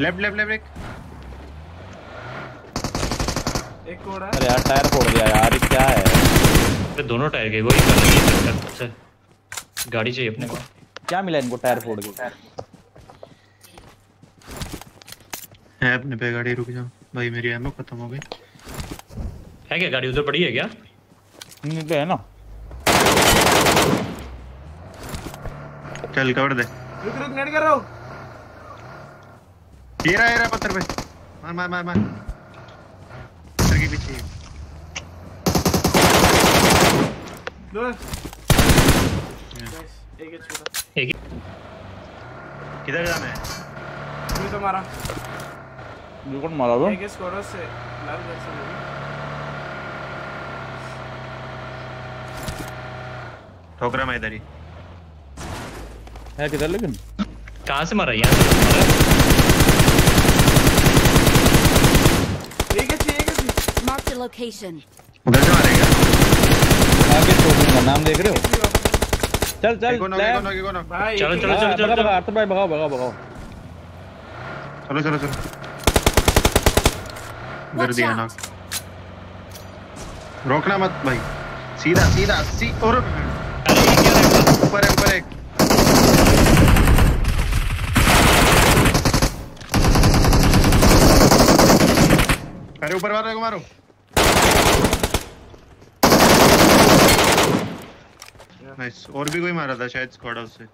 Left left left एक एक कोड़ा अरे यार टायर फोड़ दिया यार ये क्या है? अरे दोनों टायर गए वही कर नहीं सकता सर गाड़ी चाहिए अपने को। क्या मिला इनको टायर फोड़ के? है अपने पे गाड़ी रुक जाओ भाई मेरी एमओ खत्म हो गई। है क्या गाड़ी? उधर पड़ी है क्या? नहीं पे है ना। चल कवर दे। रुक रुक नेट कर रहा हूँ। ये रहा ये रहा पत्थर पे मार मार मार मार पत्थर के पीछे दो. एक छोटा एक किधर जाना है ये तो मारा बिल्कुल मारा दो एक स्क्वाड से लाल घर से। ठोकरा मैं इधर ही है किधर लेकिन कहाँ से मारा यहाँ से मारा एक है एक है Location. उधर से मारेगा आगे छोड़ दूँगा नाम देख रहे हो? चल चल भाई चलो, चलो, चलो, हाँ, चलो, भगा। आर्थ भाई भगाओ भगाओ भगाओ। चलो चलो चलो। उधर दिया ना। रोकना मत भाई। सीधा सीधा सी और अरे ये क्या है? ऊपर ऊपर एक। अरे ऊपर वाले को मारो। नाइस और भी कोई मारा था शायद स्क्वाड से?